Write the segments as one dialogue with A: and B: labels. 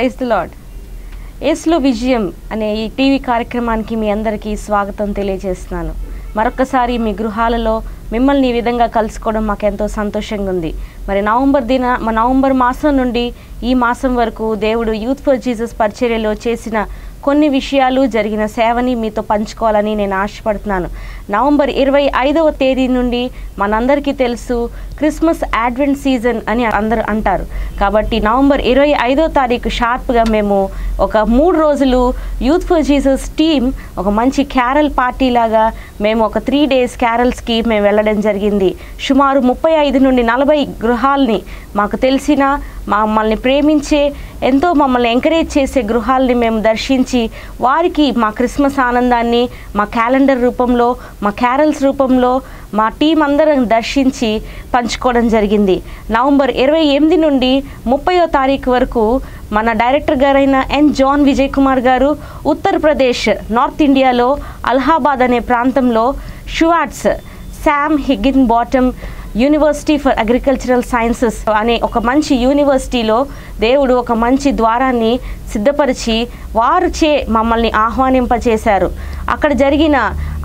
A: Praise the lord ఏస్లో విజయం అనే ఈ టీవీ కార్యక్రమానికి మీ అందరికీ స్వాగతం తెలియజేస్తున్నాను. మరొకసారి మీ గృహాలలో మిమ్మల్ని ఈ విధంగా కలుసుకోవడం మాకెంతో సంతోషంగా ఉంది. మరి నవంబర్ దిన మా నవంబర్ మాసం నుండి ఈ మాసం వరకు దేవుడు యూత్ ఫర్ జీసస్ పరిచర్యలో చేసిన కొన్ని విషయాలు జరిగిన సేవని మీతో పంచుకోవాలని నేను ఆశపడుతున్నాను. నవంబర్ ఇరవై ఐదవ తేదీ నుండి మనందరికీ తెలుసు క్రిస్మస్ అడ్వెంట్ సీజన్ అని అందరూ అంటారు. కాబట్టి నవంబర్ ఇరవై ఐదో తారీఖు షార్ప్గా మేము ఒక మూడు రోజులు యూత్ ఫర్ జీసస్ టీమ్ ఒక మంచి క్యారల్ పార్టీ లాగా మేము ఒక త్రీ డేస్ క్యారల్స్కి మేము వెళ్ళడం జరిగింది. సుమారు ముప్పై ఐదు నుండి నలభై గృహాల్ని మాకు తెలిసిన మమ్మల్ని ప్రేమించే ఎంతో మమ్మల్ని ఎంకరేజ్ చేసే గృహాల్ని మేము దర్శించి వారికి మా క్రిస్మస్ ఆనందాన్ని మా క్యాలెండర్ రూపంలో మా క్యారల్స్ రూపంలో మా టీం అందరం దర్శించి పంచుకోవడం జరిగింది. నవంబర్ ఇరవై ఎనిమిది నుండి ముప్పయో తారీఖు వరకు మన డైరెక్టర్ గారైన ఎన్ జాన్ విజయ్ కుమార్ గారు ఉత్తరప్రదేశ్ నార్త్ ఇండియాలో అలహాబాద్ అనే ప్రాంతంలో SHUATS Sam Higginbottom university for agricultural sciences అనే ఒక మంచి యూనివర్సిటీలో దేవుడు ఒక మంచి ద్వారాన్ని సిద్ధపరిచి వారు చే మమ్మల్ని ఆహ్వానింపచేశారు. అక్కడ జరిగిన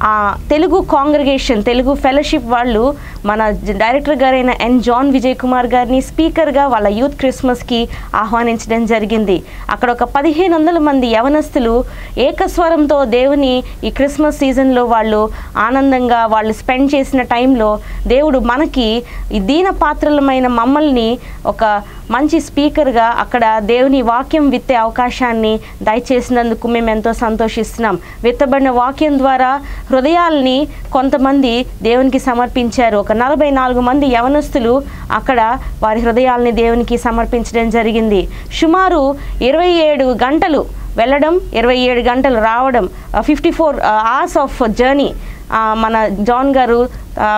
A: ఆ తెలుగు కాంగ్రిగేషన్ తెలుగు ఫెలోషిప్ వాళ్ళు మన డైరెక్టర్ గారైన ఎన్ జాన్ విజయ్ కుమార్ గారిని స్పీకర్గా వాళ్ళ యూత్ క్రిస్మస్కి ఆహ్వానించడం జరిగింది. అక్కడ ఒక పదిహేను వందల మంది యవనస్తులు ఏకస్వరంతో దేవుని ఈ క్రిస్మస్ సీజన్లో వాళ్ళు ఆనందంగా వాళ్ళు స్పెండ్ చేసిన టైంలో దేవుడు మనకి ఈ దీన పాత్రలమైన మమ్మల్ని ఒక మంచి స్పీకర్గా అక్కడ దేవుని వాక్యం విత్తే అవకాశాన్ని దయచేసినందుకు మేము ఎంతో సంతోషిస్తున్నాం. విత్తబడిన వాక్యం ద్వారా హృదయాల్ని కొంతమంది దేవునికి సమర్పించారు. ఒక నలభై నాలుగు మంది యవనస్తులు అక్కడ వారి హృదయాల్ని దేవునికి సమర్పించడం జరిగింది. సుమారు ఇరవై ఏడు గంటలు వెళ్ళడం ఇరవై ఏడు గంటలు రావడం fifty four hours of journey మన జాన్ గారు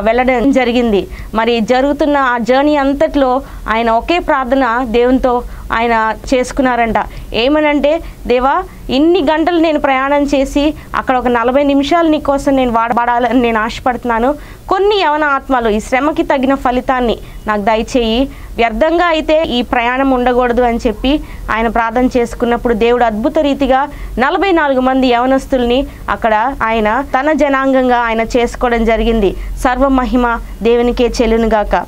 A: వెళ్ళడం జరిగింది. మరి జరుగుతున్న ఆ జర్నీ అంతట్లో ఆయన ఒకే ప్రార్థన దేవునితో ఆయన చేసుకున్నారంట. ఏమనంటే దేవా ఇన్ని గంటలు నేను ప్రయాణం చేసి అక్కడ ఒక నలభై నిమిషాలు నీ కోసం నేను వాడబడాలని నేను ఆశపడుతున్నాను. కొన్ని యవన ఆత్మలు ఈ శ్రమకి తగిన ఫలితాన్ని నాకు దయచేయి. వ్యర్థంగా అయితే ఈ ప్రయాణం ఉండకూడదు అని చెప్పి ఆయన ప్రార్థన చేసుకున్నప్పుడు దేవుడు అద్భుత రీతిగా నలభై నాలుగు మంది యవనస్తుల్ని అక్కడ ఆయన తన జనాంగంగా ఆయన చేసుకోవడం జరిగింది. సర్వ మహిమ దేవునికే చెల్లునుగాక.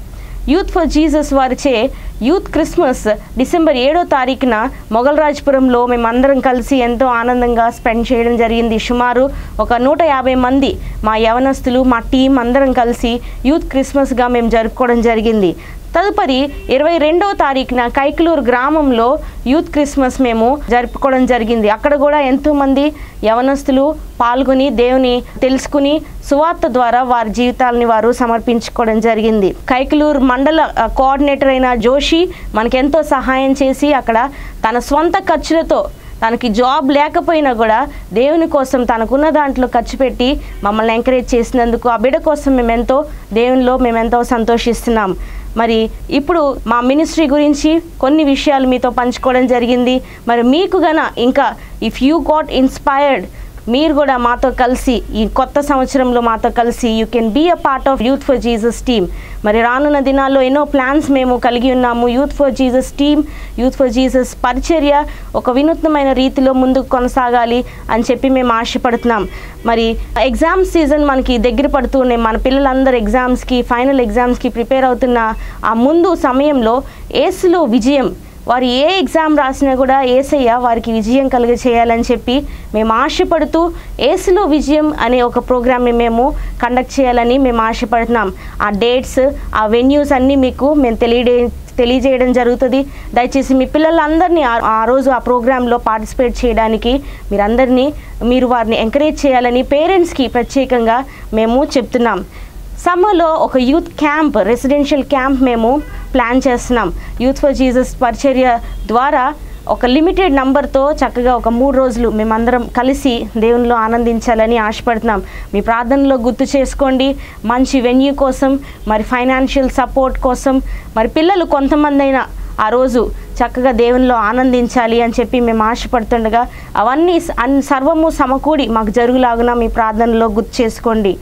A: యూత్ ఫర్ జీసస్ వారిచే యూత్ క్రిస్మస్ డిసెంబర్ ఏడో తారీఖున మొగల్రాజ్పురంలో మేమందరం కలిసి ఎంతో ఆనందంగా స్పెండ్ చేయడం జరిగింది. సుమారు ఒక నూట యాభై మంది మా యవనస్తులు మా టీం అందరం కలిసి యూత్ క్రిస్మస్గా మేము జరుపుకోవడం జరిగింది. తదుపరి ఇరవై రెండవ తారీఖున కైకలూరు గ్రామంలో యూత్ క్రిస్మస్ మేము జరుపుకోవడం జరిగింది. అక్కడ కూడా ఎంతోమంది యవనస్తులు పాల్గొని దేవుని తెలుసుకుని సువార్త ద్వారా వారి జీవితాలని వారు సమర్పించుకోవడం జరిగింది. కైకలూరు మండల కోఆర్డినేటర్ అయిన జోషి మనకెంతో సహాయం చేసి అక్కడ తన స్వంత ఖర్చులతో తనకి జాబ్ లేకపోయినా కూడా దేవుని కోసం తనకున్న దాంట్లో ఖర్చు పెట్టి మమ్మల్ని ఎంకరేజ్ చేసినందుకు ఆ బిడ కోసం మేమెంతో దేవునిలో మేమెంతో సంతోషిస్తున్నాం. మరి ఇప్పుడు మా మినిస్ట్రీ గురించి కొన్ని విషయాలు మీతో పంచుకోవడం జరిగింది. మరి మీకు గన ఇంకా ఇఫ్ యూ గాట్ ఇన్స్పైర్డ్ మీరు కూడా మాతో కలిసి ఈ కొత్త సంవత్సరంలో మాతో కలిసి you can be a part of youth for Jesus team మరి రానున్న దినాల్లో ఎన్నో ప్లాన్స్ మేము కలిగి ఉన్నాము. Youth for Jesus team youth for Jesus పరిచర్య ఒక వినూత్నమైన రీతిలో ముందుకు కొనసాగాలి అని చెప్పి మేము ఆశపడుతున్నాం. మరి ఎగ్జామ్ సీజన్ మనకి దగ్గర పడుతూనే మన పిల్లలందరూ ఎగ్జామ్స్కి ఫైనల్ ఎగ్జామ్స్కి ప్రిపేర్ అవుతున్న ఆ ముందు సమయంలో ఏసులో విజయం వారు ఏ ఎగ్జామ్ రాసినా కూడా ఏసయ్య వారికి విజయం కలిగ చేయాలని చెప్పి మేము ఆశపడుతూ ఏసులో విజయం అనే ఒక ప్రోగ్రామ్ని మేము కండక్ట్ చేయాలని మేము ఆశపడుతున్నాం. ఆ డేట్స్ ఆ వెన్యూస్ అన్నీ మీకు మేము తెలియడే తెలియజేయడం జరుగుతుంది. దయచేసి మీ పిల్లలందరినీ ఆ- ఆ రోజు ఆ ప్రోగ్రాంలో పార్టిసిపేట్ చేయడానికి మీరందరినీ మీరు వారిని ఎంకరేజ్ చేయాలని పేరెంట్స్కి ప్రత్యేకంగా మేము చెప్తున్నాం. సమ్మర్లో ఒక యూత్ క్యాంప్ రెసిడెన్షియల్ క్యాంప్ మేము ప్లాన్ చేస్తున్నాం. యూత్ ఫర్ జీసస్ పరిచర్య ద్వారా ఒక లిమిటెడ్ నంబర్తో చక్కగా ఒక మూడు రోజులు మేమందరం కలిసి దేవునిలో ఆనందించాలని ఆశపడుతున్నాం. మీ ప్రార్థనలో గుర్తు చేసుకోండి. మంచి వెన్యూ కోసం మరి ఫైనాన్షియల్ సపోర్ట్ కోసం మరి పిల్లలు కొంతమంది అయినా ఆ రోజు చక్కగా దేవునిలో ఆనందించాలి అని చెప్పి మేము ఆశపడుతుండగా అవన్నీ అన్ సర్వము సమకూడి మాకు జరుగులాగున మీ ప్రార్థనలో గుర్తు చేసుకోండి.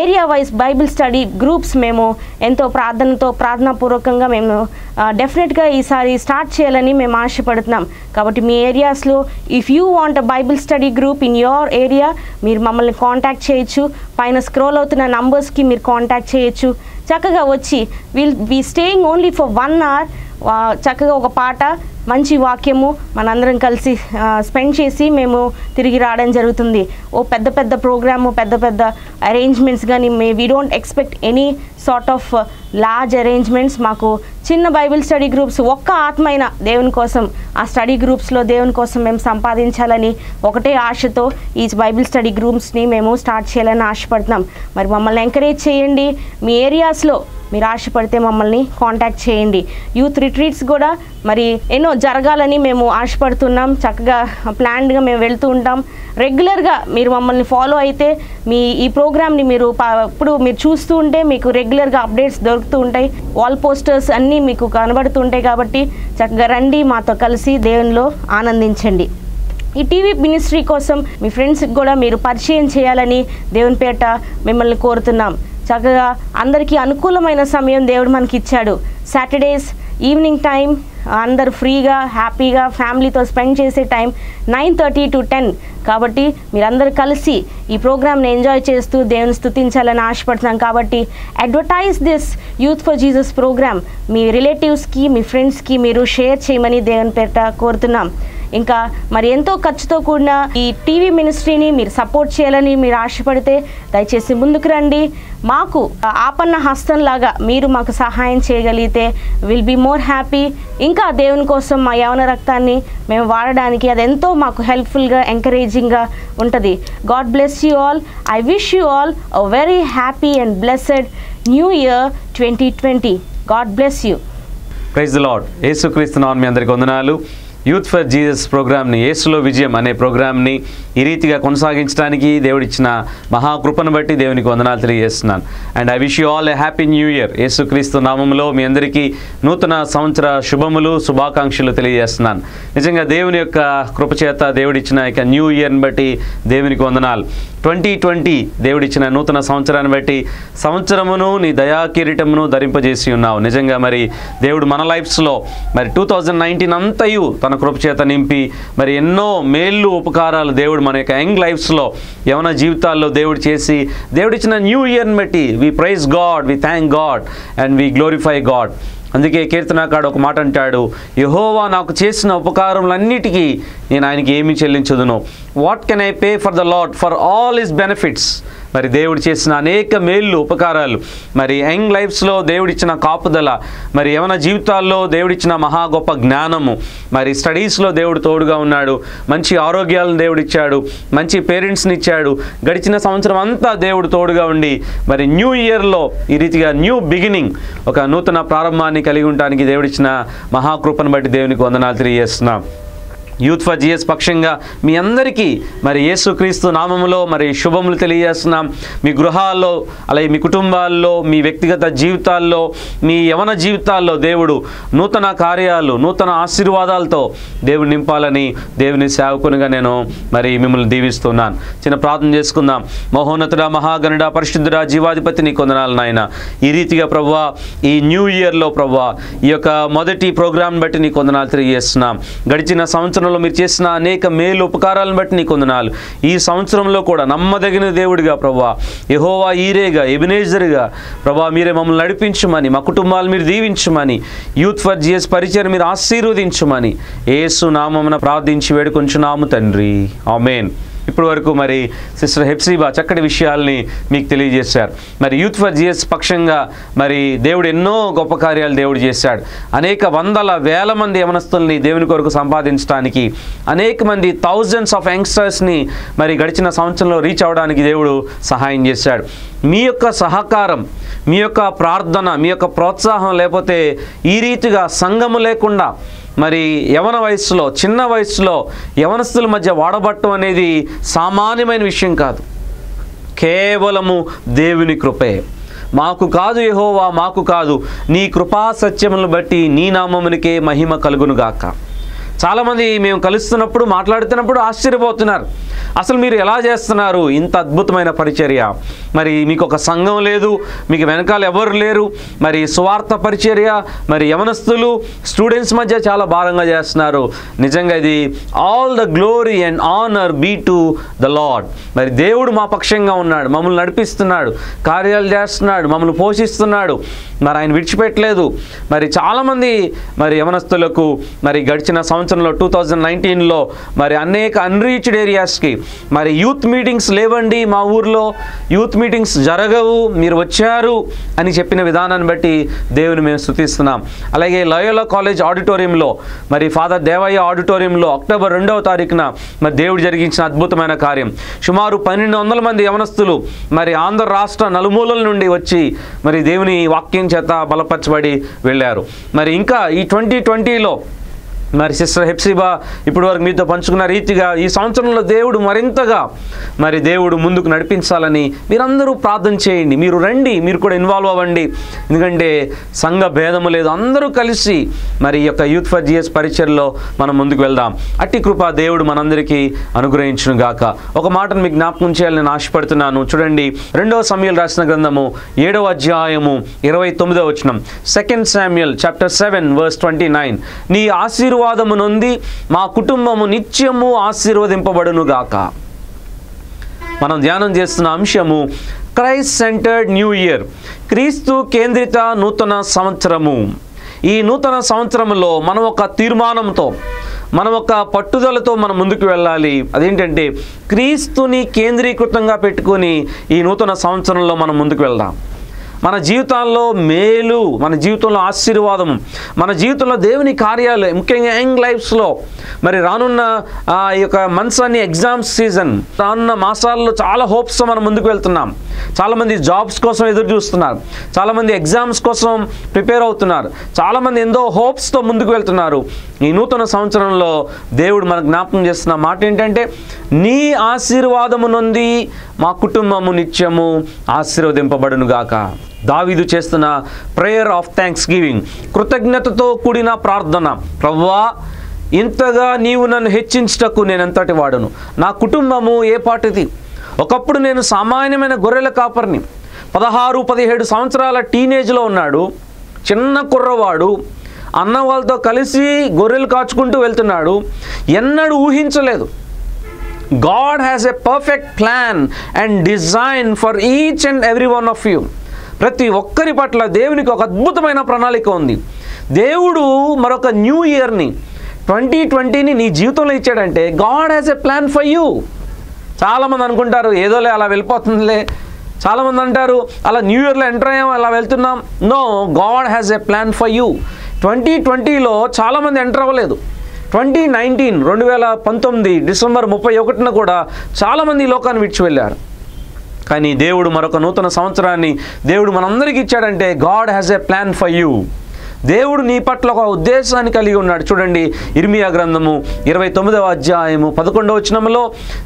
A: Area wise Bible study groups మేము ఎంతో ప్రార్థనతో ప్రార్థనాపూర్వకంగా మేము డెఫినెట్గా ఈసారి స్టార్ట్ చేయాలని మేము ఆశపడుతున్నాం. కాబట్టి మీ ఏరియాస్లో if you want a Bible study group in your area మీరు మమ్మల్ని కాంటాక్ట్ చేయొచ్చు. పైన స్క్రోల్ అవుతున్న నంబర్స్కి మీరు కాంటాక్ట్ చేయొచ్చు. చక్కగా వచ్చి will be staying only for one hour చక్కగా ఒక పాట మంచి వాక్యము మనందరం కలిసి స్పెండ్ చేసి మేము తిరిగి రావడం జరుగుతుంది. ఓ పెద్ద పెద్ద ప్రోగ్రాము పెద్ద పెద్ద అరేంజ్మెంట్స్ కానీ may we don't expect any sort of large arrangements మాకు చిన్న బైబిల్ స్టడీ గ్రూప్స్ ఒక్క ఆత్మైన దేవుని కోసం ఆ స్టడీ గ్రూప్స్లో దేవుని కోసం మేము సంపాదించాలని ఒకటే ఆశతో ఈ బైబిల్ స్టడీ గ్రూప్స్ని మేము స్టార్ట్ చేయాలని ఆశపడుతున్నాం. మరి మమ్మల్ని ఎంకరేజ్ చేయండి. మీ ఏరియాస్లో మీరు ఆశపడితే మమ్మల్ని కాంటాక్ట్ చేయండి. యూత్ రిట్రీట్స్ కూడా మరి ఎన్నో జరగాలని మేము ఆశపడుతున్నాం. చక్కగా ప్లాన్డ్గా మేము వెళ్తూ ఉంటాం. రెగ్యులర్గా మీరు మమ్మల్ని ఫాలో అయితే మీ ఈ ప్రోగ్రామ్ని మీరు ప- ఇప్పుడు మీరు చూస్తూ ఉంటే మీకు రెగ్యులర్గా అప్డేట్స్ దొరుకుతూ ఉంటాయి. వాల్ పోస్టర్స్ అన్నీ మీకు కనబడుతుంటాయి కాబట్టి చక్కగా రండి మాతో కలిసి దేవునిలో ఆనందించండి. ఈ టీవీ మినిస్ట్రీ కోసం మీ ఫ్రెండ్స్కి కూడా మీరు పరిచయం చేయాలని దేవునిపేట మిమ్మల్ని కోరుతున్నాం. చక్కగా అందరికీ అనుకూలమైన సమయం దేవుడు మనకి ఇచ్చాడు సాటర్డేస్ ఈవినింగ్ టైం అందరు ఫ్రీగా హ్యాపీగా ఫ్యామిలీతో స్పెండ్ చేసే time nine thirty to ten. కాబట్టి మీరందరూ కలిసి ఈ ప్రోగ్రామ్ని ఎంజాయ్ చేస్తూ దేవుని స్థుతించాలని ఆశపడుతున్నాం. కాబట్టి advertise this youth for Jesus program మీ రిలేటివ్స్కి మీ ఫ్రెండ్స్కి మీరు షేర్ చేయమని దేవుని పేట కోరుతున్నాం. ఇంకా మరి ఎంతో ఖర్చుతో కూడిన ఈ టీవీ మినిస్ట్రీని మీరు సపోర్ట్ చేయాలని మీరు ఆశపడితే దయచేసి ముందుకు రండి. మాకు ఆపన్న హస్తంలాగా మీరు మాకు సహాయం చేయగలిగితే విల్ బీ మోర్ హ్యాపీ ఇంకా దేవుని కోసం మా యవన రక్తాన్ని మేము వాడడానికి అది ఎంతో మాకు హెల్ప్ఫుల్గా ఎంకరేజింగ్గా ఉంటుంది. God bless you all I wish you all a very happy and blessed new year twenty twenty God bless you
B: praise Lord Yesukristu నామం మీ అందరికి వందనాలు. యూత్ ఫర్ జీజస్ ప్రోగ్రామ్ని యేసులో విజయం అనే ప్రోగ్రామ్ని ఈ రీతిగా కొనసాగించడానికి దేవుడిచ్చిన మహాకృపను బట్టి దేవునికి వందనాలు తెలియజేస్తున్నాను. And I wish you all a happy new year Yesukristu నామంలో మీ అందరికీ నూతన సంవత్సర శుభములు శుభాకాంక్షలు తెలియజేస్తున్నాను. నిజంగా దేవుని యొక్క కృపచేత దేవుడిచ్చిన ఇక న్యూ ఇయర్ని బట్టి దేవునికి వందనాలు. ట్వంటీ ట్వంటీ దేవుడిచ్చిన నూతన సంవత్సరాన్ని బట్టి సంవత్సరమును నీ దయా కిరీటమును ధరింపజేసి ఉన్నావు. నిజంగా మరి దేవుడు మన లైఫ్స్లో మరి టూ థౌజండ్ నైన్టీన్ అంతయు తన కృపచేత నింపి మరి ఎన్నో మేళ్ళు ఉపకారాలు దేవుడు మన యొక్క యంగ్ లైఫ్స్లో యవన జీవితాల్లో దేవుడు చేసి దేవుడిచ్చిన న్యూ ఇయర్ని బట్టి we praise God we thank God and we glorify God అందుకే కీర్తనాకాడు ఒక మాట అంటాడు యహోవా నాకు చేసిన ఉపకారములన్నిటికీ నేను ఆయనకి ఏమి చెల్లించదును. What can I pay for the Lord for all his benefits మరి దేవుడు చేసిన అనేక మేళ్ళు ఉపకారాలు. మరి యంగ్ లైఫ్స్లో దేవుడిచ్చిన కాపుదల మరి యవన జీవితాల్లో దేవుడిచ్చిన మహా గొప్ప జ్ఞానము. మరి స్టడీస్లో దేవుడు తోడుగా ఉన్నాడు మంచి ఆరోగ్యాలను దేవుడిచ్చాడు మంచి పేరెంట్స్ని ఇచ్చాడు గడిచిన సంవత్సరం అంతా దేవుడు తోడుగా ఉండి మరి న్యూ ఇయర్లో ఈ రీతిగా న్యూ బిగినింగ్ ఒక నూతన ప్రారంభాన్ని కలిగి ఉండడానికి దేవుడిచ్చిన మహాకృపను బట్టి దేవునికి వందనాలు తెలియజేస్తున్నాం. యూత్ ఫర్ జిఎస్ పక్షంగా మీ అందరికీ మరి యేసుక్రీస్తు నామములో మరి శుభములు తెలియజేస్తున్నాం. మీ గృహాల్లో అలాగే మీ కుటుంబాల్లో మీ వ్యక్తిగత జీవితాల్లో మీ యవన జీవితాల్లో దేవుడు నూతన కార్యాలు నూతన ఆశీర్వాదాలతో దేవుడు నింపాలని దేవుని సేవకునిగా నేను మరి మిమ్మల్ని దీవిస్తున్నాను. చిన్న ప్రార్థన చేసుకుందాం. మహోన్నతుడ మహాగణుడ పరిశుద్ధుడ జీవాధిపతిని కొందనాలు నాయన. ఈ రీతిగా ప్రవ్వా ఈ న్యూ ఇయర్లో ప్రవ్వా ఈ యొక్క మొదటి ప్రోగ్రాం బట్టి నీ కొందనాలు తెలియజేస్తున్నాం. గడిచిన సంవత్సరం సంవత్సరంలో మీరు చేసిన అనేక మేలు ఉపకారాలను బట్టి నీ కొందనాలు ఈ సంవత్సరంలో కూడా నమ్మదగిన దేవుడిగా ప్రభా యహోవా ఈరేగా ఎబినేజర్గా ప్రభా మీరే మమ్మల్ని నడిపించమని మా కుటుంబాలు మీరు దీవించమని యూత్ ఫర్ జిఎస్ పరిచయం మీరు ఆశీర్వదించమని ఏసు నామమున ప్రార్థించి వేడుకొంచున్నాము తండ్రి. ఆమెన్. ఇప్పటి వరకు మరి సిస్టర్ హెప్సీబా చక్కటి విషయాల్ని మీకు తెలియజేశారు. మరి యూత్ ఫర్ జిఎస్ పక్షంగా మరి దేవుడు ఎన్నో గొప్ప కార్యాలు దేవుడు చేశాడు. అనేక వందల వేల మంది యమనస్తుల్ని దేవుని కొరకు సంపాదించడానికి అనేక మంది థౌజండ్స్ ఆఫ్ యంగ్స్టర్స్ని మరి గడిచిన సంవత్సరంలో రీచ్ అవ్వడానికి దేవుడు సహాయం చేశాడు. మీ యొక్క సహకారం మీ యొక్క ప్రార్థన మీ యొక్క ప్రోత్సాహం లేకపోతే ఈ రీతిగా సంఘము లేకుండా మరి యవన వయస్సులో చిన్న వయసులో యవనస్తుల మధ్య వాడబట్టం అనేది సామాన్యమైన విషయం కాదు. కేవలము దేవుని కృపే. మాకు కాదు యహోవా మాకు కాదు. నీ కృపా సత్యములను బట్టి నీ నామమునికే మహిమ కలుగునుగాక. చాలామంది మేము కలుస్తున్నప్పుడు మాట్లాడుతున్నప్పుడు ఆశ్చర్యపోతున్నారు. అసలు మీరు ఎలా చేస్తున్నారు? ఇంత అద్భుతమైన పరిచర్య. మరి మీకు ఒక సంఘం లేదు మీకు వెనకాల ఎవరు లేరు. మరి స్వార్థ పరిచర్య మరి యవనస్తులు స్టూడెంట్స్ మధ్య చాలా భారంగా చేస్తున్నారు. నిజంగా ఇది all the glory and honour be to the Lord మరి దేవుడు మా పక్షంగా ఉన్నాడు మమ్మల్ని నడిపిస్తున్నాడు కార్యాలు చేస్తున్నాడు మమ్మల్ని పోషిస్తున్నాడు. మరి ఆయన విడిచిపెట్టలేదు. మరి చాలామంది మరి యవనస్తులకు మరి గడిచిన సంవత్సరంలో టూ థౌజండ్ నైన్టీన్లో మరి అనేక అన్రీచ్డ్ ఏరియాస్కి మరి యూత్ మీటింగ్స్ లేవండి మా ఊర్లో. యూత్ మీటింగ్స్ జరగవు మీరు వచ్చారు అని చెప్పిన విధానాన్ని బట్టి దేవుని మేము స్థుతిస్తున్నాం. అలాగే లయోలా కాలేజ్ ఆడిటోరియంలో మరి ఫాదర్ దేవయ్య ఆడిటోరియంలో అక్టోబర్ రెండవ తారీఖున మరి దేవుడు జరిగించిన అద్భుతమైన కార్యం. సుమారు పన్నెండు వందల మంది యవనస్తులు మరి ఆంధ్ర రాష్ట్ర నలుమూలల నుండి వచ్చి మరి దేవుని వాక్యం చేత బలపరచబడి వెళ్ళారు. మరి ఇంకా ఈ ట్వంటీ ట్వంటీలో మరి సిస్టర్ హెప్సిబా ఇప్పటి వరకు మీతో పంచుకున్న రీతిగా ఈ సంవత్సరంలో దేవుడు మరింతగా మరి దేవుడు ముందుకు నడిపించాలని మీరందరూ ప్రార్థన చేయండి. మీరు రండి మీరు కూడా ఇన్వాల్వ్ అవ్వండి. ఎందుకంటే సంఘ భేదము లేదు. అందరూ కలిసి మరి ఈ యొక్క యూత్ ఫర్ జిఎస్ పరిచయలో మనం ముందుకు వెళ్దాం. అట్టి కృప దేవుడు మనందరికీ అనుగ్రహించును గాక. ఒక మాటను మీకు జ్ఞాపకం చేయాలని నేను ఆశపడుతున్నాను. చూడండి రెండవ సమయాలు రాసిన గ్రంథము ఏడవ అధ్యాయము ఇరవై తొమ్మిదవ వచనం. Second Samuel chapter seven verse twenty nine నీ ఆశీర్వాదము నొంది మా కుటుంబము నిత్యము ఆశీర్వదింపబడును గాక మనం ధ్యానం చేస్తున్న అంశము క్రైస్ట్ సెంటర్డ్ న్యూ ఇయర్ క్రీస్తు కేంద్రిత నూతన సంవత్సరము. ఈ నూతన సంవత్సరంలో మనం ఒక తీర్మానంతో మనం ఒక పట్టుదలతో మనం ముందుకు వెళ్ళాలి. అదేంటంటే క్రీస్తుని కేంద్రీకృతంగా పెట్టుకొని ఈ నూతన సంవత్సరంలో మనం ముందుకు వెళ్దాం. మన జీవితాల్లో మేలు మన జీవితంలో ఆశీర్వాదం మన జీవితంలో దేవుని కార్యాలు ముఖ్యంగా యంగ్ లైఫ్స్లో మరి రానున్న ఈ యొక్క మంత్స్ అన్ని ఎగ్జామ్స్ సీజన్ రానున్న మాసాల్లో చాలా హోప్స్తో మనం ముందుకు వెళ్తున్నాం. చాలామంది జాబ్స్ కోసం ఎదురు చూస్తున్నారు. చాలామంది ఎగ్జామ్స్ కోసం ప్రిపేర్ అవుతున్నారు. చాలామంది ఎంతో హోప్స్తో ముందుకు వెళ్తున్నారు. ఈ నూతన సంవత్సరంలో దేవుడు మనకు జ్ఞాపకం చేస్తున్న మాట ఏంటంటే నీ ఆశీర్వాదము నుండి మా కుటుంబము నిత్యము ఆశీర్వదింపబడును గాక దావీదు చేస్తున్న ప్రేయర్ ఆఫ్ థ్యాంక్స్ గివింగ్ కృతజ్ఞతతో కూడిన ప్రార్థన. ప్రవ్వా ఇంతగా నీవు నన్ను హెచ్చించటకు నేను ఎంతటి వాడను? నా కుటుంబము ఏ పాటిది? ఒకప్పుడు నేను సామాన్యమైన గొర్రెల కాపర్ని. పదహారు పదిహేడు సంవత్సరాల టీనేజ్లో ఉన్నాడు. చిన్న కుర్రవాడు. అన్న వాళ్ళతో కలిసి గొర్రెలు కాచుకుంటూ వెళ్తున్నాడు. ఎన్నడూ ఊహించలేదు. God has a perfect plan and design for each and every one of you ప్రతి ఒక్కరి పట్ల దేవునికి ఒక అద్భుతమైన ప్రణాళిక ఉంది. దేవుడు మరొక న్యూ ఇయర్ని ట్వంటీ ట్వంటీని నీ జీవితంలో ఇచ్చాడంటే God has a plan for you. చాలామంది అనుకుంటారు ఏదోలే అలా వెళ్ళిపోతుందిలే. చాలామంది అంటారు అలా న్యూ ఇయర్లో ఎంటర్ అయ్యాం అలా వెళ్తున్నాం. No God has a plan for you. Twenty ట్వంటీలో చాలామంది ఎంటర్ అవ్వలేదు. ట్వంటీ నైన్టీన్ రెండు వేల పంతొమ్మిది డిసెంబర్ ముప్పై ఒకటిన కూడా చాలామంది లోకాన్ని విడిచి వెళ్ళారు కానీ దేవుడు మరొక నూతన సంవత్సరాన్ని దేవుడు మనందరికీ ఇచ్చాడంటే God has a plan for you దేవుడు నీ పట్ల ఒక ఉద్దేశాన్ని కలిగి ఉన్నాడు. చూడండి ఇర్మియా గ్రంథము ఇరవై తొమ్మిదవ అధ్యాయము పదకొండవ వచనంలో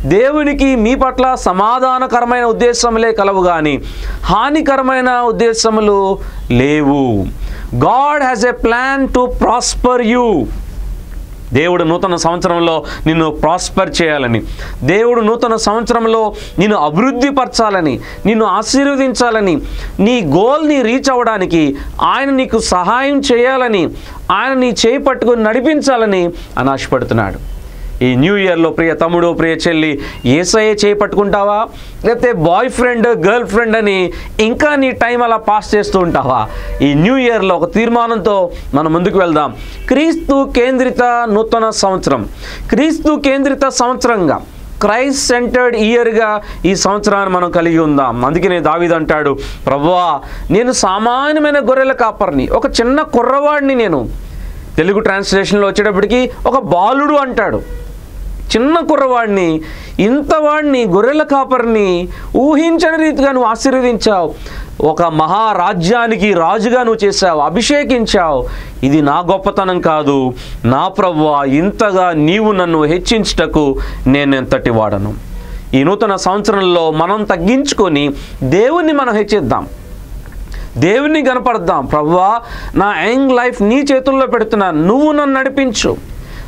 B: దేవునికి మీ పట్ల సమాధానకరమైన ఉద్దేశములే కలవు కానీ హానికరమైన ఉద్దేశములు లేవు. God has a plan to prosper you దేవుడు నూతన సంవత్సరంలో నిన్ను ప్రాస్పర్ చేయాలని. దేవుడు నూతన సంవత్సరంలో నిన్ను అభివృద్ధి పరచాలని నిన్ను ఆశీర్వదించాలని నీ గోల్ని రీచ్ అవ్వడానికి ఆయన నీకు సహాయం చేయాలని ఆయన నీ చేయి పట్టుకొని నడిపించాలని అని ఆశపడుతున్నాడు. ఈ న్యూ ఇయర్లో ప్రియ తమ్ముడు ప్రియ చెల్లి ఏసఐ చేపట్టుకుంటావా? లేకపోతే బాయ్ ఫ్రెండ్ గర్ల్ ఫ్రెండ్ అని ఇంకా నీ టైం అలా పాస్ చేస్తూ ఉంటావా? ఈ న్యూ ఇయర్లో ఒక తీర్మానంతో మనం ముందుకు వెళ్దాం. క్రీస్తు కేంద్రిత నూతన సంవత్సరం. క్రీస్తు కేంద్రిత సంవత్సరంగా క్రైస్ట్ సెంటర్డ్ ఇయర్గా ఈ సంవత్సరాన్ని మనం కలిగి ఉందాం. అందుకనే దావీదు అంటాడు ప్రవ్వా నేను సామాన్యమైన గొర్రెల కాపర్ని ఒక చిన్న కుర్రవాడిని నేను. తెలుగు ట్రాన్స్లేషన్లో వచ్చేటప్పటికి ఒక బాలుడు అంటాడు. చిన్న కుర్రవాడిని ఇంతవాడిని గొర్రెల కాపరిని ఊహించని రీతిగా నువ్వు ఆశీర్వదించావు. ఒక మహారాజ్యానికి రాజుగా నువ్వు చేశావు అభిషేకించావు. ఇది నా గొప్పతనం కాదు. నా ప్రభువా ఇంతగా నీవు నన్ను హెచ్చించుటకు నేను ఎంతటి వాడను. ఈ నూతన సంవత్సరంలో మనం తగ్గించుకొని దేవుణ్ణి మనం హెచ్చిద్దాం. దేవుణ్ణి కనపడద్దాం ప్రవ్వా నా యంగ్ లైఫ్ నీ చేతుల్లో పెడుతున్నాను నువ్వు నన్ను నడిపించు.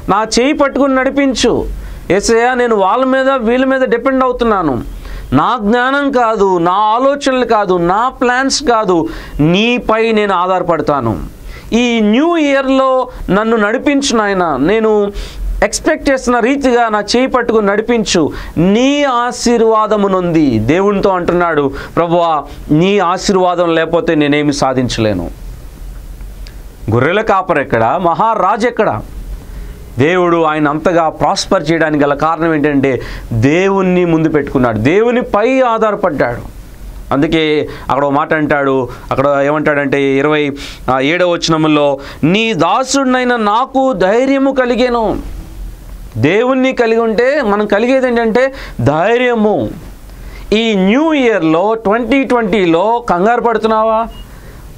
B: నా చేయి పట్టుకుని నడిపించు. ఏసయ్యా నేను వాళ్ళ మీద వీళ్ళ మీద డిపెండ్ అవుతున్నాను. నా జ్ఞానం కాదు నా ఆలోచనలు కాదు నా ప్లాన్స్ కాదు నీపై నేను ఆధారపడతాను. ఈ న్యూ ఇయర్లో నన్ను నడిపించు నాయన. నేను ఎక్స్పెక్ట్ చేస్తున్న రీతిగా నా చేయి పట్టుకుని నడిపించు. నీ ఆశీర్వాదమునుంది దేవునితో అంటున్నాడు ప్రభువా నీ ఆశీర్వాదం లేకపోతే నేనేమి సాధించలేను. గొర్రెల కాపర్ ఎక్కడ మహారాజు ఎక్కడ దేవుడు ఆయన అంతగా ప్రాస్పర్ చేయడానికి గల కారణం ఏంటంటే దేవుణ్ణి ముందు పెట్టుకున్నాడు. దేవునిపై ఆధారపడ్డాడు. అందుకే అక్కడ మాట అంటాడు. అక్కడ ఏమంటాడంటే ఇరవై ఏడవ వచనంలో నీ దాసుడినైన నాకు ధైర్యము కలిగేను. దేవుణ్ణి కలిగి ఉంటే మనం కలిగేది ఏంటంటే ధైర్యము. ఈ న్యూ ఇయర్లో ట్వంటీ ట్వంటీలో కంగారు పడుతున్నావా?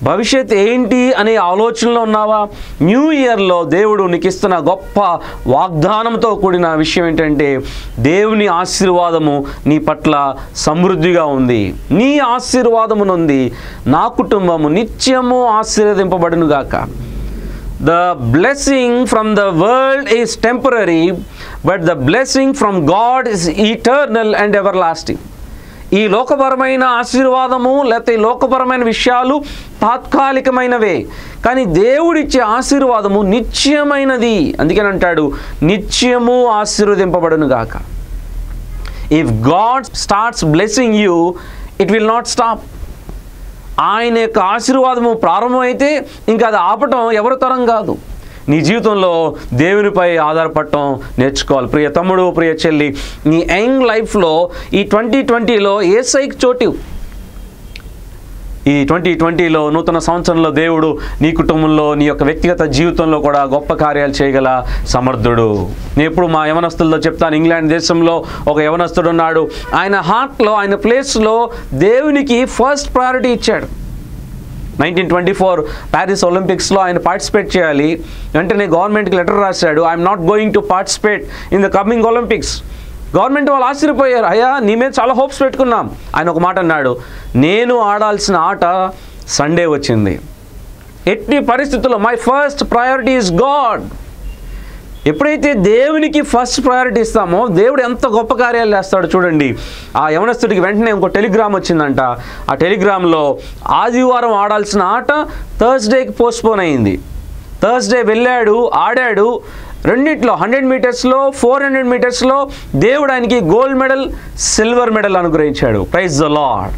B: భవిష్యత్ ఏంటి అనే ఆలోచనలో ఉన్నావా? న్యూ ఇయర్లో దేవుడు నీకు ఇస్తున్న గొప్ప వాగ్దానంతో కూడిన విషయం ఏంటంటే దేవుని ఆశీర్వాదము నీ పట్ల సమృద్ధిగా ఉంది. నీ ఆశీర్వాదమునుంది నా కుటుంబము నిత్యము ఆశీర్వదింపబడునుగాక. Blessing from the world is temporary but the blessing from God is eternal and everlasting ఈ లోకపరమైన ఆశీర్వాదము లేకపోతే ఈ లోకపరమైన విషయాలు తాత్కాలికమైనవే. కానీ దేవుడిచ్చే ఆశీర్వాదము నిత్యమైనది. అందుకని అంటాడు నిత్యము ఆశీర్వదింపబడును గాక if God starts blessing you it will not stop ఆయన యొక్క ఆశీర్వాదము ప్రారంభమైతే ఇంకా అది ఆపటం ఎవరి తరం కాదు. నీ జీవితంలో దేవునిపై ఆధారపడటం నేర్చుకోవాలి. ప్రియ తమ్ముడు ప్రియ చెల్లి నీ యంగ్ లైఫ్లో ఈ ట్వంటీ ట్వంటీలో ఏ సైకి చోటు? ఈ ట్వంటీ ట్వంటీలో నూతన సంవత్సరంలో దేవుడు నీ కుటుంబంలో నీ యొక్క వ్యక్తిగత జీవితంలో కూడా గొప్ప కార్యాలు చేయగల సమర్థుడు. నేను ఎప్పుడు మా యవనస్తులతో చెప్తాను ఇంగ్లాండ్ దేశంలో ఒక యవనస్తుడు ఉన్నాడు. ఆయన హార్ట్లో ఆయన ప్లేస్లో దేవునికి ఫస్ట్ ప్రయారిటీ ఇచ్చాడు. నైన్టీన్ ట్వంటీ ఫోర్ ప్యారిస్ ఒలింపిక్స్లో ఆయన పార్టిసిపేట్ చేయాలి. వెంటనే గవర్నమెంట్కి లెటర్ రాశాడు. I'm not going to participate in the coming Olympics government వాళ్ళు ఆశ్చర్యపోయారు. అయ్యా నీ మీద చాలా హోప్స్ పెట్టుకున్నాం. ఆయన ఒక మాట అన్నాడు. నేను ఆడాల్సిన ఆట సండే వచ్చింది. ఎట్టి పరిస్థితుల్లో my first priority is God ఎప్పుడైతే దేవునికి ఫస్ట్ ప్రయారిటీ ఇస్తామో దేవుడు ఎంత గొప్ప కార్యాలు చేస్తాడు చూడండి. ఆ యవనస్తుడికి వెంటనే ఇంకో టెలిగ్రామ్ వచ్చిందంట. ఆ టెలిగ్రామ్లో ఆదివారం ఆడాల్సిన ఆట థర్స్డేకి పోస్ట్పోన్ అయింది. థర్స్డే వెళ్ళాడు ఆడాడు. రెండిట్లో హండ్రెడ్ మీటర్స్లో ఫోర్ హండ్రెడ్ మీటర్స్లో దేవుడు ఆయనకి గోల్డ్ మెడల్ సిల్వర్ మెడల్ అనుగ్రహించాడు. Praise the Lord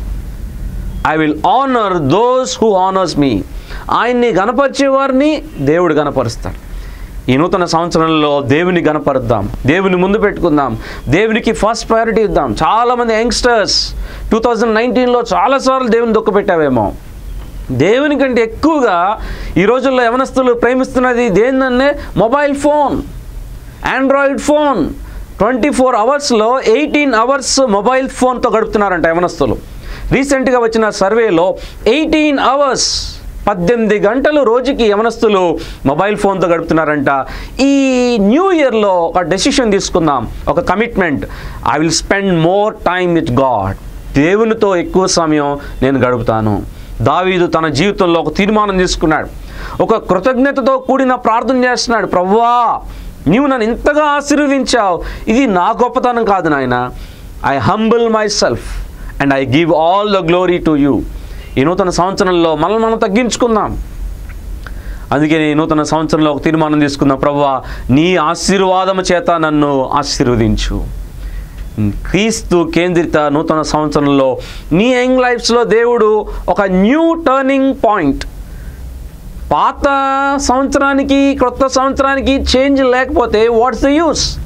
B: I will honour those who honours me ఆయన్ని గనపరిచేవారిని దేవుడు గనపరుస్తాడు ఈ నూతన సంవత్సరంలో దేవుని గనపరుద్దాం దేవుని ముందు పెట్టుకుందాం. దేవునికి ఫస్ట్ ప్రయారిటీ ఇద్దాం. చాలామంది యంగ్స్టర్స్ టూ థౌజండ్ నైన్టీన్లో చాలాసార్లు దేవుని దుఃఖపెట్టావేమో దేవుని కంటే ఎక్కువగా ఈ రోజుల్లో యవనస్తులు ప్రేమిస్తున్నది దేనిదన్నే mobile phone. Android phone. Twenty four అవర్స్లో ఎయిటీన్ అవర్స్ మొబైల్ ఫోన్తో గడుపుతున్నారంట యవనస్తులు. రీసెంట్గా వచ్చిన సర్వేలో ఎయిటీన్ అవర్స్ పద్దెనిమిది గంటలు రోజుకి యవనస్తులు మొబైల్ ఫోన్తో గడుపుతున్నారంట. ఈ న్యూ ఇయర్లో ఒక డెసిషన్ తీసుకుందాం ఒక commitment. I will spend more time with God దేవునితో ఎక్కువ సమయం నేను గడుపుతాను. దావీదు తన జీవితంలో ఒక తీర్మానం తీసుకున్నాడు. ఒక కృతజ్ఞతతో కూడిన ప్రార్థన చేస్తున్నాడు. ప్రవ్వా నీవు నన్ను ఇంతగా ఆశీర్వదించావు. ఇది నా గొప్పతనం కాదు నాయన. I humble myself and I give all the glory to you ఈ నూతన సంవత్సరంలో మనల్ని మనం తగ్గించుకుందాం. అందుకే ఈ నూతన సంవత్సరంలో ఒక తీర్మానం తీసుకుందాం. ప్రవ్వా నీ ఆశీర్వాదము చేత నన్ను ఆశీర్వదించు. క్రీస్తు కేంద్రిత నూతన సంవత్సరంలో నీ యంగ్ లైఫ్స్లో దేవుడు ఒక న్యూ టర్నింగ్ పాయింట్. పాత సంవత్సరానికి క్రొత్త సంవత్సరానికి చేంజ్ లేకపోతే వాట్స్ ద యూస్?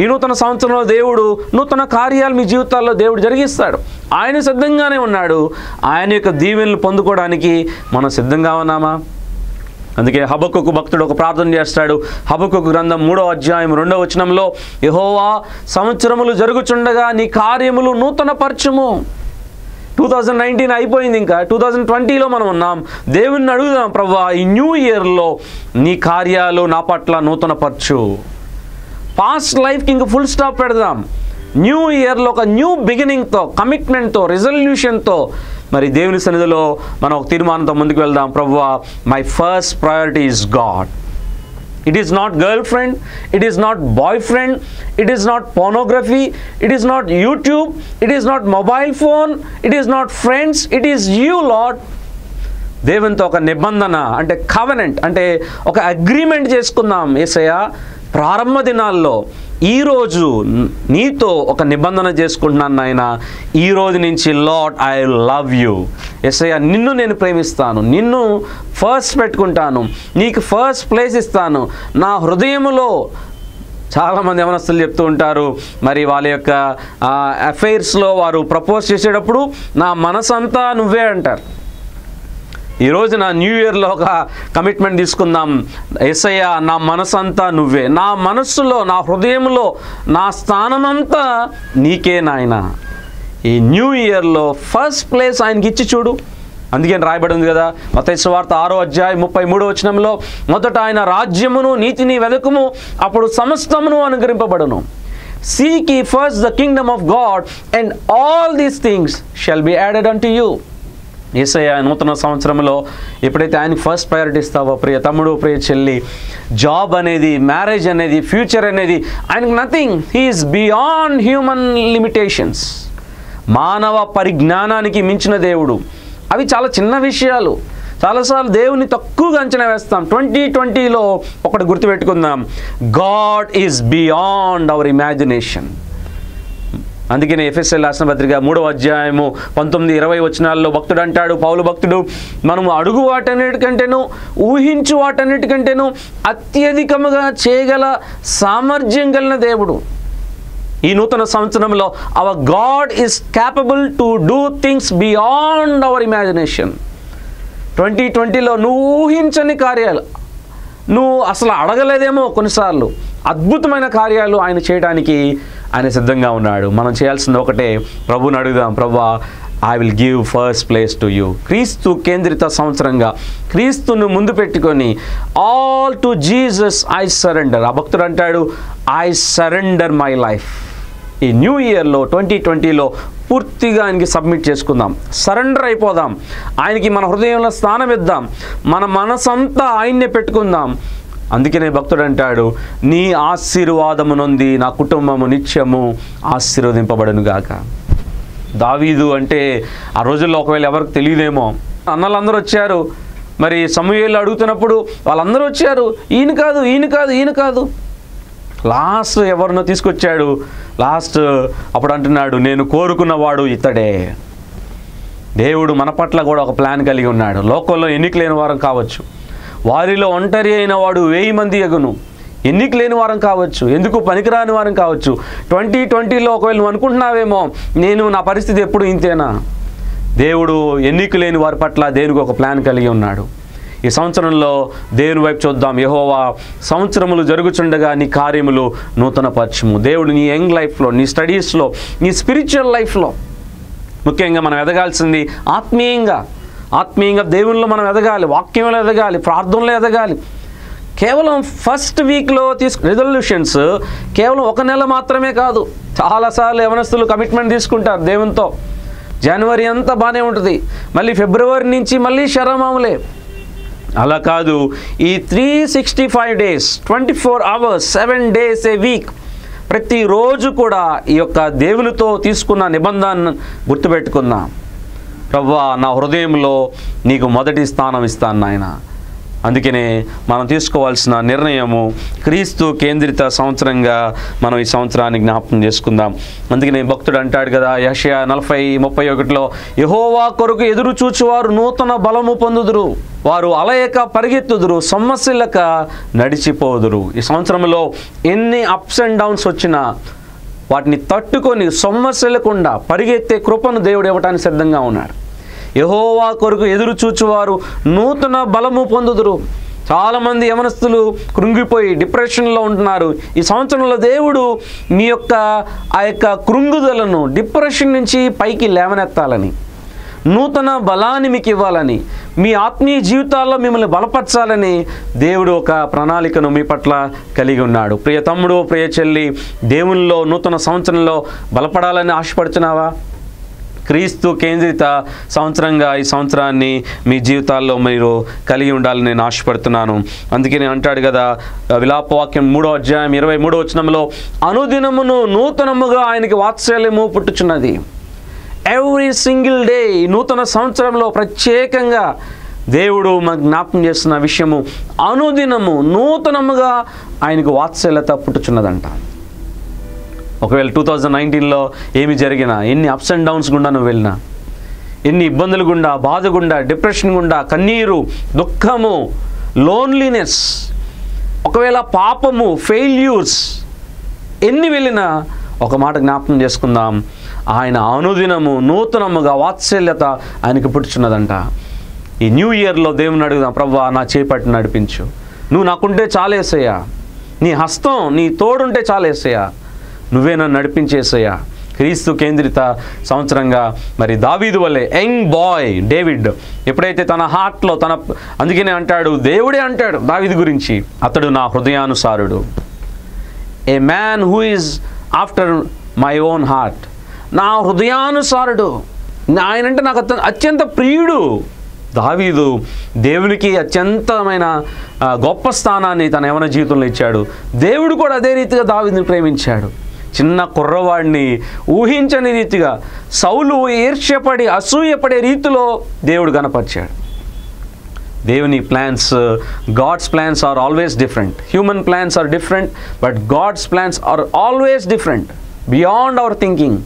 B: ఈ నూతన సంవత్సరంలో దేవుడు నూతన కార్యాలు మీ జీవితాల్లో దేవుడు జరిగిస్తాడు. ఆయన సిద్ధంగానే ఉన్నాడు. ఆయన యొక్క దీవెనలు పొందుకోవడానికి మనం సిద్ధంగా ఉన్నామా? అందుకే హబకుకు భక్తుడు ఒక ప్రార్థన చేస్తాడు. హబకుకు గ్రంథం మూడో అధ్యాయం రెండో వచనంలో యహోవా సంవత్సరములు జరుగుచుండగా నీ కార్యములు నూతన పరచము టూ థౌజండ్ నైన్టీన్ అయిపోయింది ఇంకా. టూ థౌజండ్ ట్వంటీలో మనం ఉన్నాం. దేవుణ్ణి అడుగుదాం ప్రభా ఈ న్యూ ఇయర్లో నీ కార్యాలు నా పట్ల నూతన పరచు పాస్ట్ లైఫ్కి ఇంక ఫుల్ స్టాప్ పెడదాం. న్యూ ఇయర్లో ఒక న్యూ బిగినింగ్తో కమిట్మెంట్తో రిజల్యూషన్తో మరి దేవుని సన్నిధిలో మనం ఒక తీర్మానంతో ముందుకు వెళ్దాం. ప్రభు my first priority is God it is not girlfriend it is not boyfriend it is not pornography it is not YouTube it is not mobile phone it is not friends it is you Lord దేవునితో ఒక నిబంధన అంటే covenant అంటే ఒక agreement చేసుకుందాం. ఏసయ్య ప్రారంభ దినాల్లో ఈరోజు నీతో ఒక నిబంధన చేసుకుంటున్నాను నాయన. ఈ రోజు నుంచి Lord I love you. Yes I నిన్ను నేను ప్రేమిస్తాను. నిన్ను ఫస్ట్ పెట్టుకుంటాను. నీకు ఫస్ట్ ప్లేస్ ఇస్తాను. నా హృదయంలో చాలామంది యవనస్తులు చెప్తూ ఉంటారు మరి వాళ్ళ యొక్క అఫైర్స్లో వారు ప్రపోజ్ చేసేటప్పుడు నా మనసంతా నువ్వే అంటారు. ఈ రోజున న్యూ ఇయర్లో ఒక కమిట్మెంట్ తీసుకుందాం. ఎస్ఐయ నా మనసంతా నువ్వే. నా మనస్సులో నా హృదయంలో నా స్థానమంతా నీకే నాయన. ఈ న్యూ ఇయర్లో ఫస్ట్ ప్లేస్ ఆయనకి ఇచ్చి చూడు. అందుకని రాయబడి ఉంది కదా? మతైసు వార్త ఆరో అధ్యాయం ముప్పై మూడో వచనంలో మొదట ఆయన రాజ్యమును నీతిని వెదకుము అప్పుడు సమస్తమును అనుగ్రహింపబడును. Seek ye first the kingdom of God and all these things shall be added unto you. Yesayya నూతన సంవత్సరంలో ఎప్పుడైతే ఆయన ఫస్ట్ ప్రయారిటీ ఇస్తావో ప్రియ తమ్ముడు ప్రియ చెల్లి జాబ్ అనేది మ్యారేజ్ అనేది ఫ్యూచర్ అనేది ఆయనకు nothing he is beyond human limitations మానవ పరిజ్ఞానానికి మించిన దేవుడు. అవి చాలా చిన్న విషయాలు. చాలాసార్లు దేవుని తక్కువగా అంచనా వేస్తాం. ట్వంటీ ట్వంటీలో ఒకటి గుర్తుపెట్టుకుందాం. God is beyond our imagination అందుకనే ఎఫ్ఎస్ఎల్ రాసిన పత్రిక మూడవ అధ్యాయము పంతొమ్మిది ఇరవై వచనాల్లో భక్తుడు అంటాడు పౌలు భక్తుడు మనము అడుగు వాటన్నిటికంటేనూ ఊహించు వాటన్నిటికంటేనూ అత్యధికముగా చేయగల సామర్థ్యం కలిగిన దేవుడు. ఈ నూతన సంవత్సరంలో our God is capable to do things beyond our imagination twenty ట్వంటీలో నువ్వు ఊహించని కార్యాలు నువ్వు అసలు అడగలేదేమో కొన్నిసార్లు. అద్భుతమైన కార్యాలు ఆయన చేయడానికి ఆయన సిద్ధంగా ఉన్నాడు. మనం చేయాల్సింది ఒకటే ప్రభుని అడుగుదాం ప్రభా I will give first place to you Kristu కేంద్రిత సంవత్సరంగా క్రీస్తును ముందు పెట్టుకొని all to Jesus I surrender ఆ భక్తుడు అంటాడు ఐ సరెండర్ మై లైఫ్ ఈ న్యూ ఇయర్లో ట్వంటీ ట్వంటీలో పూర్తిగా ఆయనకి సబ్మిట్ చేసుకుందాం. సరెండర్ అయిపోదాం. ఆయనకి మన హృదయంలో స్నానం ఇద్దాం. మన మనసంతా ఆయన్నే పెట్టుకుందాం. అందుకనే భక్తుడు అంటాడు నీ ఆశీర్వాదము నొంది నా కుటుంబము నిత్యము ఆశీర్వదింపబడను గాక. దావీదు అంటే ఆ రోజుల్లో ఒకవేళ ఎవరికి తెలియదేమో. అన్నలందరూ వచ్చారు. మరి సమూహలు అడుగుతున్నప్పుడు వాళ్ళందరూ వచ్చారు. ఈయన కాదు ఈయన కాదు ఈయన కాదు. లాస్ట్ ఎవరినో తీసుకొచ్చాడు? లాస్ట్ అప్పుడు అంటున్నాడు నేను కోరుకున్నవాడు ఇతడే. దేవుడు మన పట్ల కూడా ఒక ప్లాన్ కలిగి ఉన్నాడు. లోకంలో ఎన్నిక లేని వారం కావచ్చు. వారిలో ఒంటరి అయిన వాడు వెయ్యి మంది ఎగును. ఎన్నిక లేని వారం కావచ్చు. ఎందుకు పనికిరాని వారం కావచ్చు? ట్వంటీ ట్వంటీలో ఒకవేళ నువ్వు అనుకుంటున్నావేమో నేను నా పరిస్థితి ఎప్పుడు ఇంతేనా? దేవుడు ఎన్నిక లేని వారి పట్ల దేవునికి ఒక ప్లాన్ కలిగి ఉన్నాడు? ఈ సంవత్సరంలో దేవుని వైపు చూద్దాం. యహోవా సంవత్సరములు జరుగుచుండగా నీ కార్యములు నూతన పరిచయము దేవుడు నీ యంగ్ లైఫ్లో నీ స్టడీస్లో నీ స్పిరిచువల్ లైఫ్లో ముఖ్యంగా మనం ఎదగాల్సింది ఆత్మీయంగా. ఆత్మీయంగా దేవునిలో మనం ఎదగాలి వాక్యంలో ఎదగాలి ప్రార్థనలో ఎదగాలి. కేవలం ఫస్ట్ వీక్లో తీసుకు రిజల్యూషన్స్ కేవలం ఒక నెల మాత్రమే కాదు. చాలాసార్లు యవనస్తులు కమిట్మెంట్ తీసుకుంటారు దేవునితో. జనవరి అంతా బాగానే ఉంటుంది. మళ్ళీ ఫిబ్రవరి నుంచి మళ్ళీ శరమాములే. అలా కాదు ఈ three sixty five days twenty four hours seven days a week ప్రతిరోజు కూడా ఈ యొక్క దేవునితో తీసుకున్న నిబంధన గుర్తుపెట్టుకుందాం. ప్రవ్వా నా హృదయంలో నీకు మొదటి స్థానం ఇస్తాను నాయన. అందుకనే మనం తీసుకోవాల్సిన నిర్ణయము క్రీస్తు కేంద్రిత సంవత్సరంగా మనం ఈ సంవత్సరాన్ని జ్ఞాపకం చేసుకుందాం. అందుకనే భక్తుడు అంటాడు కదా యషయా నలభై ముప్పై ఒకటిలో యహోవా కొరకు ఎదురు చూచువారు నూతన బలము పొందుదురు వారు అలయక పరిగెత్తుదురు సమస్యలక నడిచిపోదురు. ఈ సంవత్సరంలో ఎన్ని అప్స్ అండ్ డౌన్స్ వచ్చినా వాటిని తట్టుకొని సమస్యలకుండా పరిగెత్తే కృపను దేవుడు ఇవ్వటానికి సిద్ధంగా ఉన్నాడు. యహోవా కొరకు ఎదురు చూచువారు నూతన బలము పొందుదురు. చాలామంది యమనస్తులు కృంగిపోయి డిప్రెషన్లో ఉంటున్నారు. ఈ సంవత్సరంలో దేవుడు మీ యొక్క ఆ యొక్క కృంగుదలను డిప్రెషన్ నుంచి పైకి లేవనెత్తాలని నూతన బలాన్ని మీకు ఇవ్వాలని మీ ఆత్మీయ జీవితాల్లో మిమ్మల్ని బలపరచాలని దేవుడు ఒక ప్రణాళికను మీ పట్ల కలిగి ఉన్నాడు. ప్రియ తమ్ముడు ప్రియ చెల్లి దేవునిలో నూతన సంవత్సరంలో బలపడాలని ఆశపడుతున్నావా క్రీస్తు కేంద్రిత సంవత్సరంగా ఈ సంవత్సరాన్ని మీ జీవితాల్లో మీరు కలిగి ఉండాలని నేను ఆశపడుతున్నాను. అందుకే నేను అంటాడు కదా విలాపవాక్యం మూడో అధ్యాయం ఇరవై మూడో వచనంలో అనుదినమును నూతనముగా ఆయనకి వాత్సల్యము పుట్టుచున్నది. ఎవ్రీ సింగిల్ డే నూతన సంవత్సరంలో ప్రత్యేకంగా దేవుడు మనకు జ్ఞాపకం చేస్తున్న విషయము అనుదినము నూతనముగా ఆయనకు వాత్సల్యత పుట్టుచున్నదంట. ఒకవేళ టూ థౌజండ్ నైన్టీన్లో ఏమి జరిగినా ఎన్ని అప్స్ అండ్ డౌన్స్ గుండా నువ్వు వెళ్ళినా ఎన్ని ఇబ్బందులు గుండా బాధ గుండా డిప్రెషన్ గుండా కన్నీరు దుఃఖము లోన్లీనెస్ ఒకవేళ పాపము ఫెయిల్యూర్స్ ఎన్ని వెళ్ళినా ఒక మాట జ్ఞాపకం చేసుకుందాం. ఆయన అనుదినము నూతనముగా వాత్సల్యత ఆయనకి పుట్టుచున్నదంట. ఈ న్యూ ఇయర్లో దేవుని అడుగుదాం ప్రవ్వా నా చేపట్టి నడిపించు. నువ్వు నాకుంటే చాలేసయ్యా. నీ హస్తం నీ తోడుంటే చాలేసయ్యా. నువ్వే నన్ను నడిపించేసయ్యా క్రీస్తు కేంద్రిత సంవత్సరంగా మరి దావీదు వల్లే యంగ్ బాయ్ డేవిడ్ ఎప్పుడైతే తన హార్ట్లో తన అందుకనే అంటాడు దేవుడే అంటాడు దావీదు గురించి అతడు నా హృదయానుసారుడు. A man who is after my own heart నా హృదయానుసారుడు. ఆయనంటే నాకు అత్యంత ప్రియుడు. దావీదు దేవునికి అత్యంతమైన గొప్ప స్థానాన్ని తన యవన జీవితంలో ఇచ్చాడు. దేవుడు కూడా అదే రీతిగా దావీదుని ప్రేమించాడు. చిన్న కుర్రవాడిని ఊహించని రీతిగా సౌలు ఈర్ష్యపడి అసూయపడే రీతిలో దేవుడు కనపరిచాడు దేవుని plans God's plans are always different. Human plans are different but God's plans are always different beyond our thinking.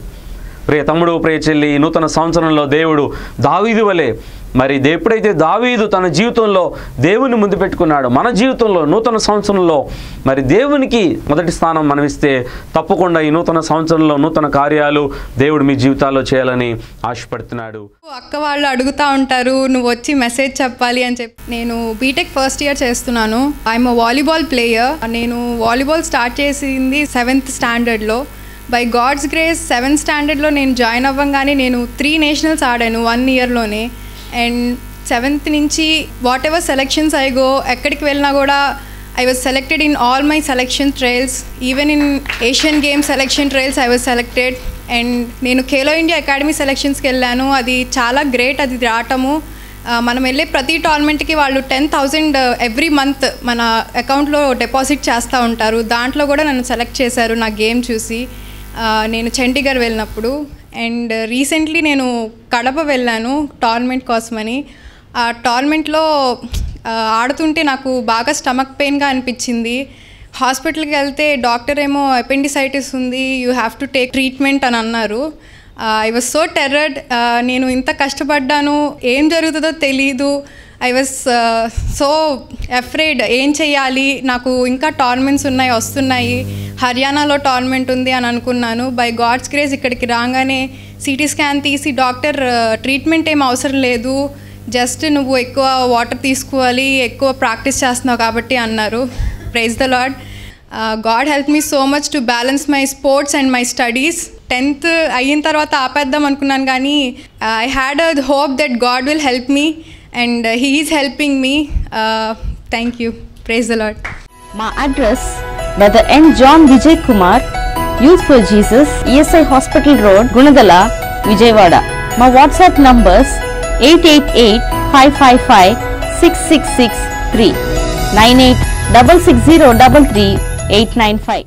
B: ప్రియ తమ్ముడు ప్రియ చెల్లి నూతన సంవత్సరంలో దేవుడు దావిధి వలె మరి దే- ఎప్పుడైతే దావీదు తన జీవితంలో దేవుని ముందు పెట్టుకున్నాడో మన జీవితంలో నూతన సంవత్సరంలో మరి దేవునికి మొదటి స్థానం మనం ఇస్తే తప్పకుండా ఈ నూతన సంవత్సరంలో నూతన కార్యాలు దేవుడు మీ జీవితాల్లో చేయాలని ఆశపడుతున్నాడు.
C: అక్క వాళ్ళు అడుగుతా ఉంటారు నువ్వు వచ్చి మెసేజ్ చెప్పాలి అని చెప్పి నేను బీటెక్ ఫస్ట్ ఇయర్ చేస్తున్నాను. ఐఎమ్ వాలీబాల్ ప్లేయర్ నేను వాలీబాల్ స్టార్ట్ చేసింది సెవెంత్ స్టాండర్డ్లో బై గాడ్స్ గ్రేస్ సెవెంత్ స్టాండర్డ్లో నేను జాయిన్ అవ్వగానే నేను త్రీ నేషనల్స్ ఆడాను వన్ ఇయర్లోనే అండ్ సెవెంత్ నుంచి whatever selections I go ఎక్కడికి వెళ్ళినా కూడా I was selected in all my selection trials even in Asian Games selection trials I was selected and నేను ఖేలో ఇండియా అకాడమీ సెలెక్షన్స్కి వెళ్ళాను. అది చాలా గ్రేట్ అది రావటము మనం వెళ్ళే ప్రతి టోర్నమెంట్కి వాళ్ళు టెన్ థౌజండ్ ఎవ్రీ మంత్ మన అకౌంట్లో డిపాజిట్ చేస్తూ ఉంటారు. దాంట్లో కూడా నన్ను సెలెక్ట్ చేశారు నా గేమ్ చూసి. నేను చండీగఢ్ వెళ్ళినప్పుడు. అండ్ రీసెంట్లీ నేను కడప వెళ్ళాను టోర్నమెంట్ కోసమని. ఆ టోర్నమెంట్లో ఆడుతుంటే నాకు బాగా స్టమక్ పెయిన్గా అనిపించింది. హాస్పిటల్కి వెళ్తే డాక్టర్ ఏమో అపెండిసైటిస్ ఉంది you have to take treatment అని అన్నారు. ఐ వాజ్ సో టెర్రడ్ నేను ఇంత కష్టపడ్డాను ఏం జరుగుతుందో తెలీదు. ఐ వాజ్ సో అఫ్రేడ్ ఏం చేయాలి నాకు ఇంకా టోర్నమెంట్స్ ఉన్నాయి వస్తున్నాయి. హర్యానాలో టోర్నమెంట్ ఉంది అని అనుకున్నాను. బై గాడ్స్ గ్రేస్ ఇక్కడికి రాగానే సిటీ స్కాన్ తీసి డాక్టర్ ట్రీట్మెంట్ uh, ఏం అవసరం లేదు. జస్ట్ నువ్వు ఎక్కువ వాటర్ తీసుకోవాలి ఎక్కువ ప్రాక్టీస్ చేస్తున్నావు కాబట్టి అన్నారు. Praise the Lord God help me so much to balance my sports and my studies tenth అయిన తర్వాత ఆపేద్దాం అనుకున్నాను కానీ I had a hope that God will help me and he is helping me. Thank you praise the Lord
A: మా address brother N John Vijay Kumar youth for Jesus ESI hospital road Gunadala Vijayawada మా WhatsApp numbers eight eight eight five five five six six six three nine eight double six zero double three eight nine five